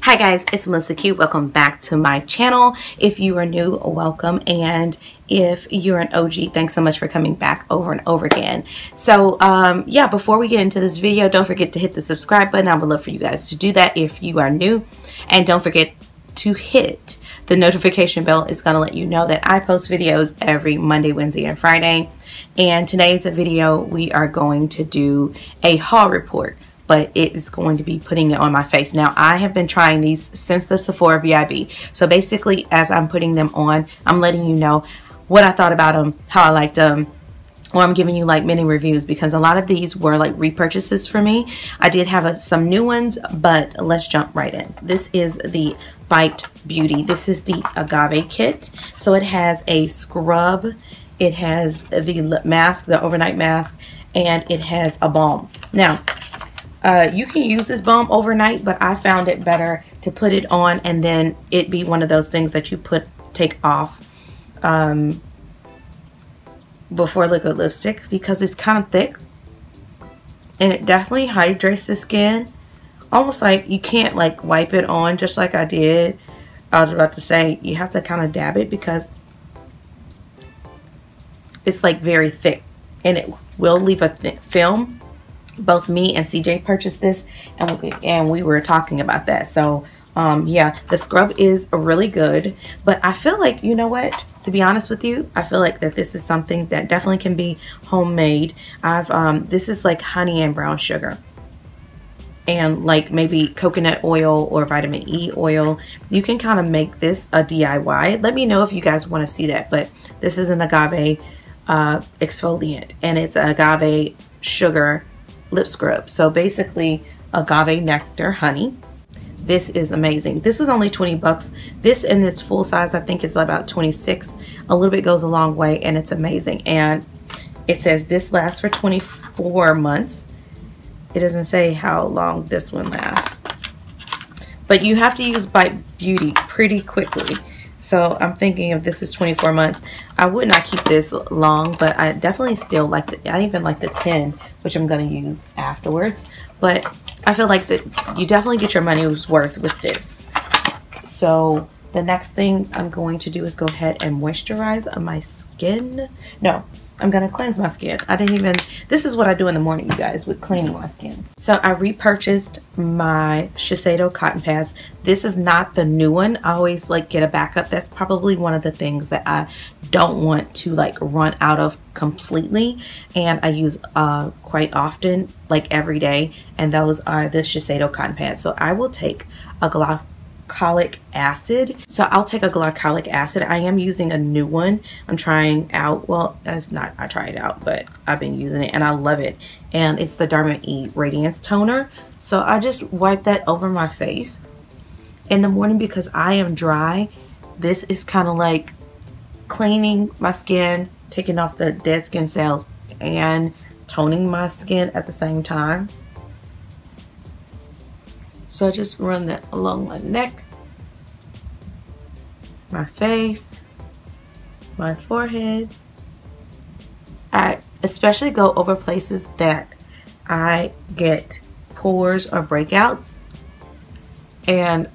Hi guys, it's Melissa Q. Welcome back to my channel. If you are new, welcome. And if you're an OG, thanks so much for coming back over and over again. So um, yeah, before we get into this video, don't forget to hit the subscribe button. I would love for you guys to do that if you are new. And don't forget to hit the notification bell. It's going to let you know that I post videos every Monday, Wednesday, and Friday. And today's video, we are going to do a haul report but it is going to be putting it on my face. Now, I have been trying these since the Sephora VIB. So basically, as I'm putting them on, I'm letting you know what I thought about them, how I liked them, or I'm giving you like mini reviews because a lot of these were like repurchases for me. I did have a, some new ones, but let's jump right in. This is the Bite Beauty. This is the Agave kit. So it has a scrub, it has the mask, the overnight mask, and it has a balm. Now, uh, you can use this balm overnight, but I found it better to put it on and then it be one of those things that you put take off um, before liquid lipstick because it's kind of thick. And it definitely hydrates the skin. Almost like you can't like wipe it on just like I did. I was about to say you have to kind of dab it because it's like very thick and it will leave a film both me and CJ purchased this and we, and we were talking about that. So um, yeah, the scrub is really good, but I feel like, you know what, to be honest with you, I feel like that this is something that definitely can be homemade. I've, um, this is like honey and brown sugar and like maybe coconut oil or vitamin E oil. You can kind of make this a DIY. Let me know if you guys want to see that, but this is an agave uh, exfoliant and it's an agave sugar lip scrub. So basically agave nectar honey. This is amazing. This was only 20 bucks. This in its full size, I think is about 26. A little bit goes a long way and it's amazing. And it says this lasts for 24 months. It doesn't say how long this one lasts. But you have to use Bite Beauty pretty quickly. So I'm thinking if this is 24 months, I would not keep this long, but I definitely still like the, I even like the 10, which I'm to use afterwards. But I feel like that you definitely get your money's worth with this. So the next thing I'm going to do is go ahead and moisturize my skin. No, I'm gonna cleanse my skin. I didn't even, this is what I do in the morning, you guys, with cleaning my skin. So I repurchased my Shiseido cotton pads. This is not the new one. I always like get a backup. That's probably one of the things that I don't want to like run out of completely. And I use uh, quite often, like every day. And those are the Shiseido cotton pads. So I will take a gloss glycolic acid. So I'll take a glycolic acid. I am using a new one. I'm trying out, well, that's not, I tried out, but I've been using it and I love it. And it's the Derma E Radiance Toner. So I just wipe that over my face in the morning because I am dry. This is kind of like cleaning my skin, taking off the dead skin cells and toning my skin at the same time. So I just run that along my neck, my face, my forehead. I especially go over places that I get pores or breakouts. And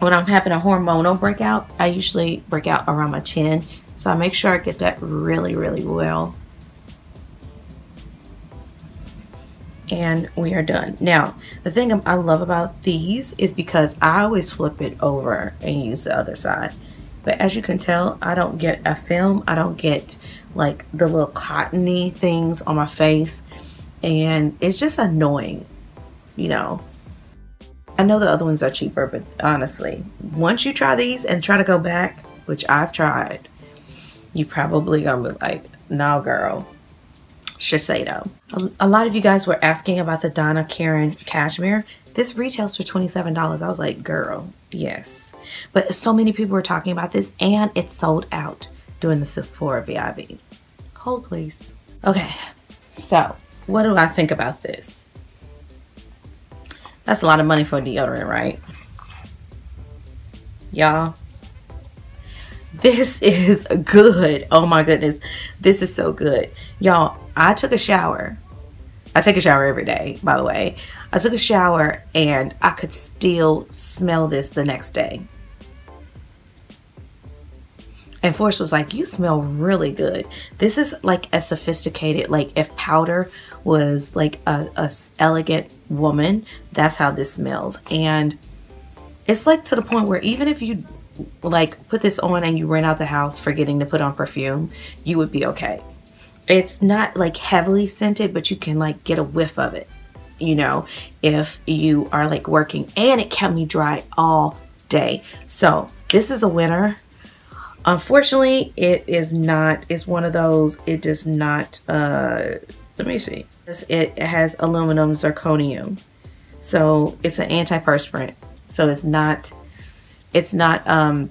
when I'm having a hormonal breakout, I usually break out around my chin. So I make sure I get that really, really well. And we are done. Now, the thing I love about these is because I always flip it over and use the other side. But as you can tell, I don't get a film. I don't get like the little cottony things on my face. And it's just annoying, you know. I know the other ones are cheaper, but honestly, once you try these and try to go back, which I've tried, you probably gonna be like, no girl, Shiseido. A, a lot of you guys were asking about the Donna Karan cashmere. This retails for $27. I was like, girl, yes. But so many people were talking about this and it sold out during the Sephora VIB. Hold please. Okay, so what do I think about this? That's a lot of money for deodorant, right? Y'all, this is good. Oh my goodness. This is so good. Y'all, I took a shower I take a shower every day, by the way. I took a shower and I could still smell this the next day. And Forrest was like, you smell really good. This is like a sophisticated, like if powder was like a, a elegant woman, that's how this smells. And it's like to the point where even if you like put this on and you ran out the house forgetting to put on perfume, you would be okay. It's not like heavily scented, but you can like get a whiff of it, you know, if you are like working and it kept me dry all day. So this is a winner. Unfortunately, it is not, it's one of those, it does not, uh, let me see. It has aluminum zirconium. So it's an antiperspirant. So it's not, it's not, um,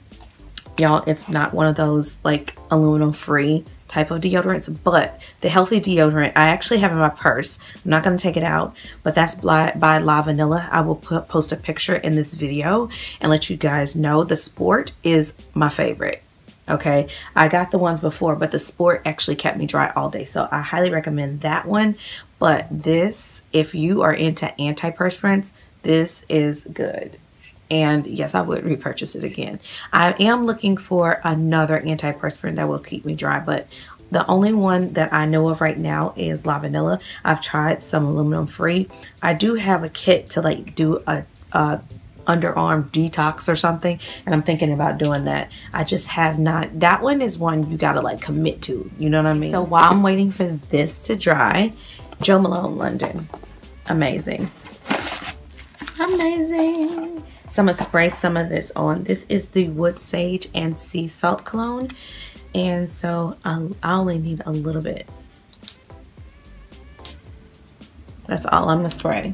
y'all, it's not one of those like aluminum free type of deodorants, but the healthy deodorant I actually have in my purse. I'm not going to take it out, but that's by, by Lavanilla. I will put, post a picture in this video and let you guys know the sport is my favorite okay i got the ones before but the sport actually kept me dry all day so i highly recommend that one but this if you are into antiperspirants this is good and yes i would repurchase it again i am looking for another antiperspirant that will keep me dry but the only one that I know of right now is Lavanilla. I've tried some aluminum free. I do have a kit to like do a, a underarm detox or something and I'm thinking about doing that. I just have not that one is one you gotta like commit to you know what I mean so while I'm waiting for this to dry Jo Malone London amazing amazing so I'm gonna spray some of this on this is the wood sage and sea salt cologne and so um, I only need a little bit that's all I'm gonna spray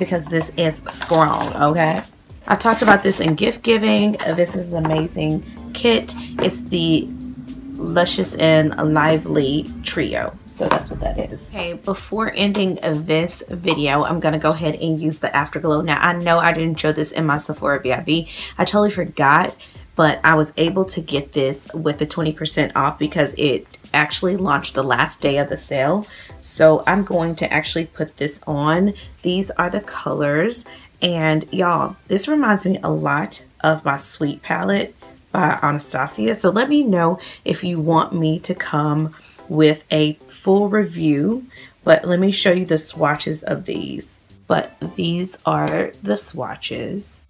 because this is strong, okay? I talked about this in gift giving. This is an amazing kit. It's the Luscious and Lively Trio. So that's what that is. Okay, before ending this video, I'm going to go ahead and use the Afterglow. Now, I know I didn't show this in my Sephora VIB. I totally forgot, but I was able to get this with the 20% off because it actually launched the last day of the sale. So I'm going to actually put this on. These are the colors. And y'all, this reminds me a lot of my Sweet palette by Anastasia. So let me know if you want me to come with a full review. But let me show you the swatches of these. But these are the swatches.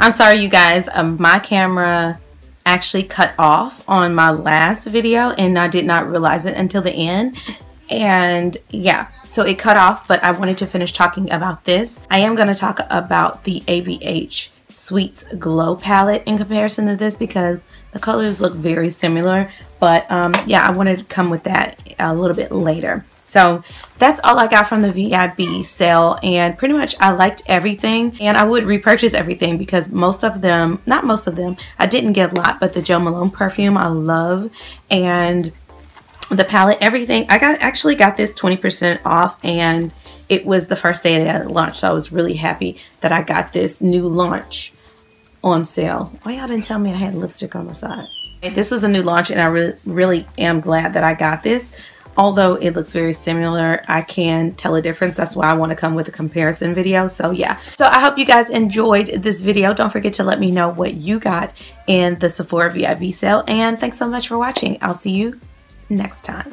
I'm sorry, you guys. Um, my camera actually cut off on my last video and I did not realize it until the end. And yeah, so it cut off, but I wanted to finish talking about this. I am going to talk about the ABH Sweets Glow palette in comparison to this because the colors look very similar. But um, yeah, I wanted to come with that a little bit later. So that's all I got from the VIB sale and pretty much I liked everything and I would repurchase everything because most of them, not most of them, I didn't get a lot, but the Jo Malone perfume I love and the palette, everything. I got actually got this 20% off and it was the first day that it launched. So I was really happy that I got this new launch on sale. Why y'all didn't tell me I had lipstick on my side? This was a new launch and I really, really am glad that I got this. Although it looks very similar, I can tell a difference. That's why I want to come with a comparison video. So yeah. So I hope you guys enjoyed this video. Don't forget to let me know what you got in the Sephora VIB sale. And thanks so much for watching. I'll see you next time.